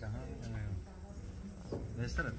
kहाँ Deve essere